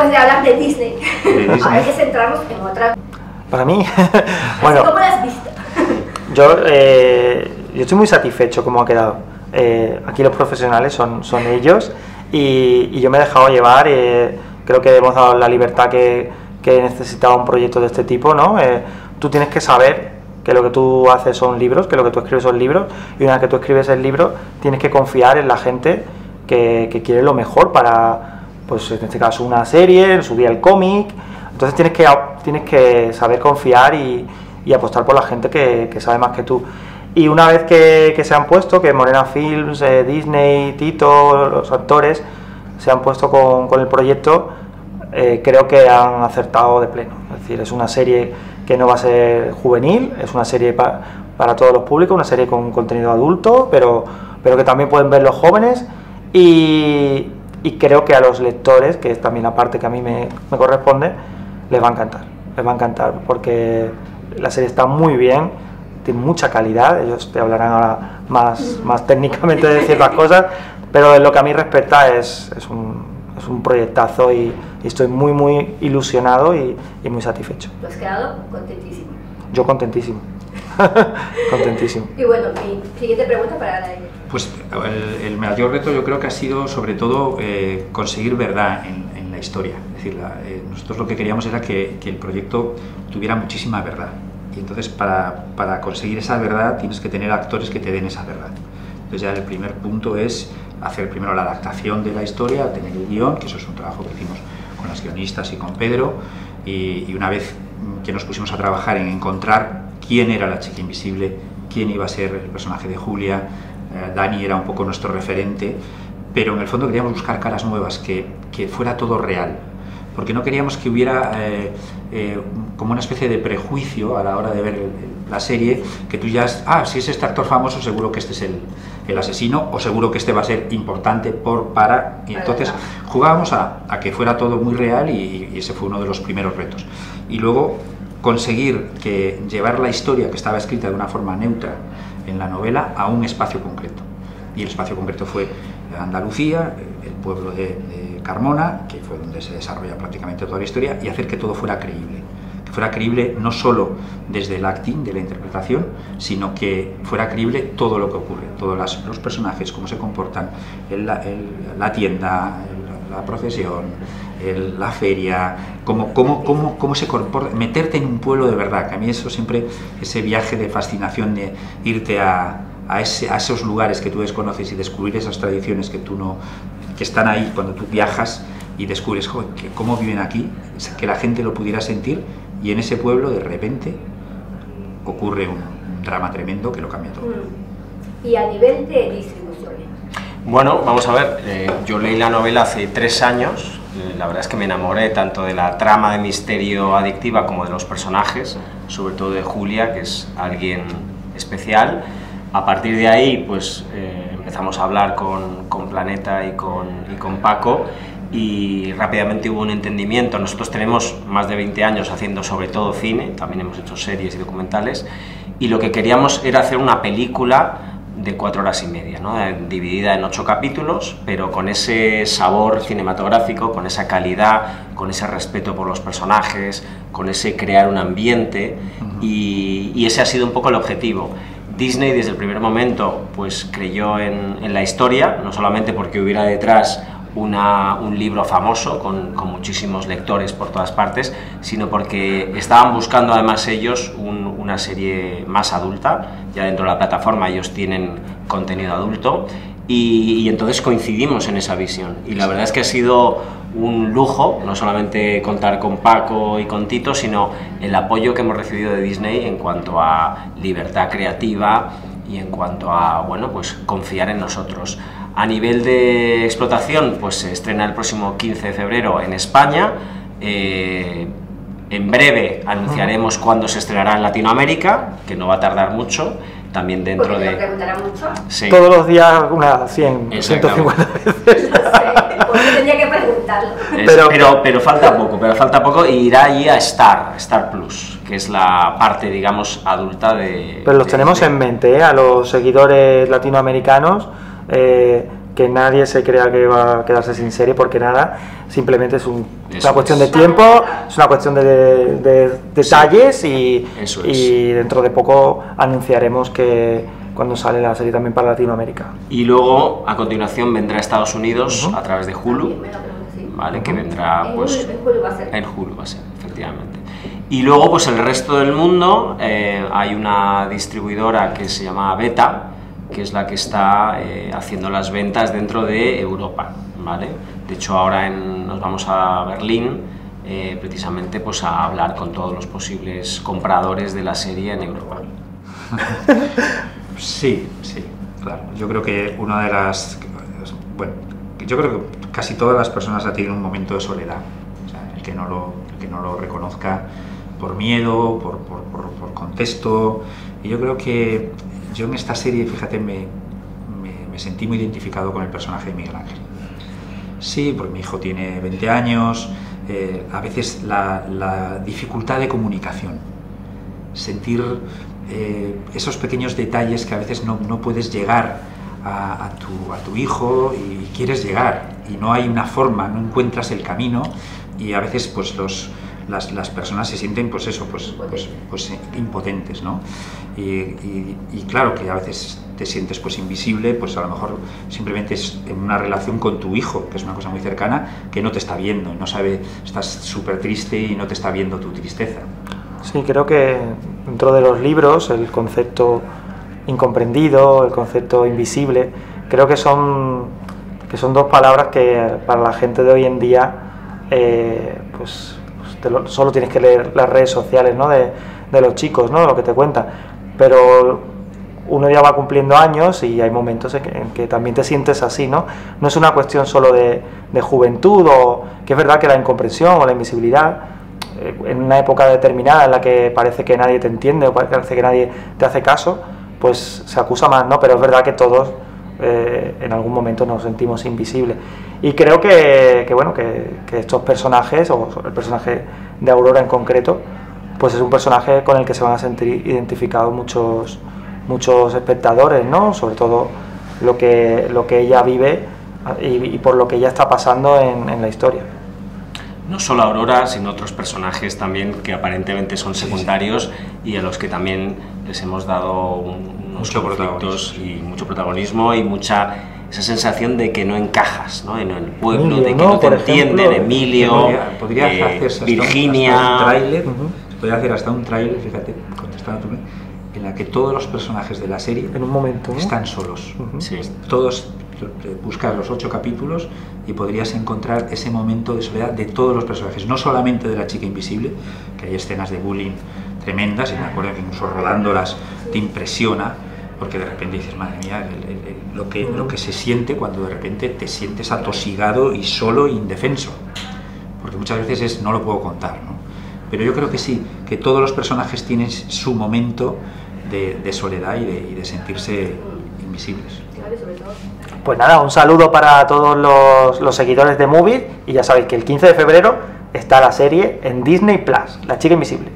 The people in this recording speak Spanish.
después de hablar de Disney, hay que centrarnos en otra. Para mí, bueno. ¿Cómo la has visto? yo, eh, yo estoy muy satisfecho cómo ha quedado. Eh, aquí los profesionales son, son ellos y, y yo me he dejado llevar. Eh, creo que hemos dado la libertad que, que necesitaba un proyecto de este tipo, ¿no? Eh, tú tienes que saber que lo que tú haces son libros, que lo que tú escribes son libros, y una vez que tú escribes el libro, tienes que confiar en la gente que, que quiere lo mejor para, pues en este caso, una serie, en su día el cómic. Entonces tienes que, tienes que saber confiar y, y apostar por la gente que, que, sabe más que tú. Y una vez que, que se han puesto, que Morena Films, eh, Disney, Tito, los actores, se han puesto con, con el proyecto, eh, creo que han acertado de pleno. Es decir, es una serie que no va a ser juvenil, es una serie pa para todos los públicos, una serie con contenido adulto, pero, pero que también pueden ver los jóvenes y, y creo que a los lectores, que es también la parte que a mí me, me corresponde, les va a encantar, les va a encantar porque la serie está muy bien, tiene mucha calidad, ellos te hablarán ahora más, más técnicamente de ciertas cosas, pero en lo que a mí respecta es, es un, es un proyectazo y, y, estoy muy, muy ilusionado y, y muy satisfecho. ¿Tú has quedado contentísimo? Yo contentísimo. contentísimo. Y bueno, mi siguiente pregunta para la Pues el, el, mayor reto yo creo que ha sido sobre todo eh, conseguir verdad en, en, la historia. Es decir, la, eh, nosotros lo que queríamos era que, que, el proyecto tuviera muchísima verdad. Y entonces para, para conseguir esa verdad tienes que tener actores que te den esa verdad. Entonces ya el primer punto es hacer primero la adaptación de la historia, tener el guion, que eso es un trabajo que hicimos con las guionistas y con Pedro, y, y una vez que nos pusimos a trabajar en encontrar quién era la chica invisible, quién iba a ser el personaje de Julia, Dani era un poco nuestro referente, pero en el fondo queríamos buscar caras nuevas, que, que fuera todo real, porque no queríamos que hubiera eh, eh, como una especie de prejuicio a la hora de ver el, la serie, que tú ya, ah, si es este actor famoso, seguro que este es el, el, asesino, o seguro que este va a ser importante por, para... Y entonces jugábamos a, a que fuera todo muy real y, y, ese fue uno de los primeros retos. Y luego conseguir que llevar la historia que estaba escrita de una forma neutra en la novela a un espacio concreto. Y el espacio concreto fue Andalucía, el pueblo de, Carmona, que fue donde se desarrolla prácticamente toda la historia, y hacer que todo fuera creíble que fuera creíble no solo desde el acting, de la interpretación, sino que fuera creíble todo lo que ocurre, todos los personajes, cómo se comportan, el, la tienda, la procesión, la feria, cómo, cómo, cómo, cómo se comporta, meterte en un pueblo de verdad, que a mí eso siempre, ese viaje de fascinación de irte a, a, ese, a esos lugares que tú desconoces y descubrir esas tradiciones que tú no, que están ahí cuando tú viajas y descubres que cómo viven aquí, que la gente lo pudiera sentir y en ese pueblo de repente ocurre un, drama tremendo que lo cambia todo. Mm. Y a nivel de distribución. Bueno, vamos a ver, eh, yo leí la novela hace tres años, la verdad es que me enamoré tanto de la trama de misterio adictiva como de los personajes, sobre todo de Julia, que es alguien especial. A partir de ahí, pues eh, empezamos a hablar con, con Planeta y con, y con Paco y rápidamente hubo un entendimiento. Nosotros tenemos más de 20 años haciendo sobre todo cine, también hemos hecho series y documentales, y lo que queríamos era hacer una película de cuatro horas y media, ¿no? dividida en ocho capítulos, pero con ese sabor cinematográfico, con esa calidad, con ese respeto por los personajes, con ese crear un ambiente, uh -huh. y, y, ese ha sido un poco el objetivo. Disney desde el primer momento pues creyó en, en la historia, no solamente porque hubiera detrás una, un libro famoso con, con, muchísimos lectores por todas partes, sino porque estaban buscando además ellos un, una serie más adulta, ya dentro de la plataforma ellos tienen contenido adulto y, y, entonces coincidimos en esa visión y la verdad es que ha sido un lujo, no solamente contar con Paco y con Tito, sino el apoyo que hemos recibido de Disney en cuanto a libertad creativa y en cuanto a, bueno, pues confiar en nosotros. A nivel de explotación, pues se estrena el próximo 15 de febrero en España. Eh, en breve anunciaremos cuándo se estrenará en Latinoamérica, que no va a tardar mucho. También dentro de. mucho? Sí. Todos los días unas 100, 150 veces. No sé, tenía que preguntarlo. Es, pero, pero, pero, falta poco, pero falta poco y irá allí a Star, Star Plus, que es la parte, digamos, adulta de. Pero los de, tenemos de... en mente, ¿eh? a los seguidores latinoamericanos eh, que nadie se crea que va a quedarse sin serie porque nada, simplemente es un- una cuestión de tiempo, es una cuestión de, de detalles y, Eso es. y dentro de poco anunciaremos que cuando sale la serie también para Latinoamérica. Y luego, a continuación, vendrá a Estados Unidos a través de Hulu. ¿vale? Que vendrá, En pues... Hulu- en Hulu va a ser. En Hulu va a ser, efectivamente. Y luego, pues el resto del mundo, eh, hay una distribuidora que se llama Beta, que es la que está eh, haciendo las ventas dentro de Europa, ¿vale? De hecho, ahora en- nos vamos a Berlín, eh, precisamente, pues a hablar con todos los posibles compradores de la serie en Europa. Sí, sí, claro. Yo creo que una de las. Bueno, yo creo que casi todas las personas tienen un momento de soledad. O sea, el que no lo, el que no lo reconozca por miedo, por, por, por- por contexto. Y yo creo que yo en esta serie, fíjate, me, me- sentí muy identificado con el personaje de Miguel Ángel. Sí, porque mi hijo tiene 20 años, eh, a veces la, la dificultad de comunicación, sentir eh, esos pequeños detalles que a veces no, no puedes llegar a, a tu, a tu hijo y quieres llegar y no hay una forma, no encuentras el camino y a veces pues los, las, las personas se sienten pues eso, pues, pues, pues, eh, impotentes, ¿no? Y, y- y claro que a veces te sientes pues invisible, pues a lo mejor simplemente es en una relación con tu hijo, que es una cosa muy cercana, que no te está viendo, no sabe, estás súper triste y no te está viendo tu tristeza. Sí, creo que dentro de los libros el concepto incomprendido, el concepto invisible, creo que son, que son dos palabras que para la gente de hoy en día, eh, pues te lo- solo tienes que leer las redes sociales ¿no? de, de los chicos, ¿no? lo que te cuentan. Pero uno ya va cumpliendo años y hay momentos en que, también te sientes así, ¿no? No es una cuestión solo de, de juventud o que es verdad que la incomprensión o la invisibilidad eh, en una época determinada en la que parece que nadie te entiende o parece que nadie te hace caso, pues se acusa más, ¿no? Pero es verdad que todos eh, en algún momento nos sentimos invisibles. Y creo que, que, bueno, que, que estos personajes, o el personaje de Aurora en concreto, pues es un personaje con el que se van a sentir identificados muchos, muchos espectadores, ¿no? Sobre todo lo que, lo que ella vive y, y por lo que ella está pasando en, en la historia. No solo Aurora, sino otros personajes también que aparentemente son secundarios y a los que también les hemos dado un- unos Mucho conflictos y mucho protagonismo y mucha esa sensación de que no encajas ¿no? en el pueblo, Emilio, de que ¿no? no, te entienden, ejemplo. Emilio, podría, podría eh, hacerse hasta un- Virginia. hasta un se podría hacer hasta un tráiler, fíjate, contestando tú, en la que todos los personajes de la serie En un momento, ¿no? están solos. Sí. Todos eh, buscas los ocho capítulos y podrías encontrar ese momento de soledad de todos los personajes, no solamente de la chica invisible, que hay escenas de bullying tremendas y me acuerdo que incluso rodándolas te impresiona porque de repente dices, madre mía, el- el- el- lo, que, lo que se siente cuando de repente te sientes atosigado y solo e indefenso. Porque muchas veces es, no lo puedo contar, ¿no? Pero yo creo que sí, que todos los personajes tienen su momento de, de soledad y de, y de sentirse invisibles. Pues nada, un saludo para todos los, los seguidores de Movie y ya sabéis que el 15 de febrero está la serie en Disney Plus, La chica invisible.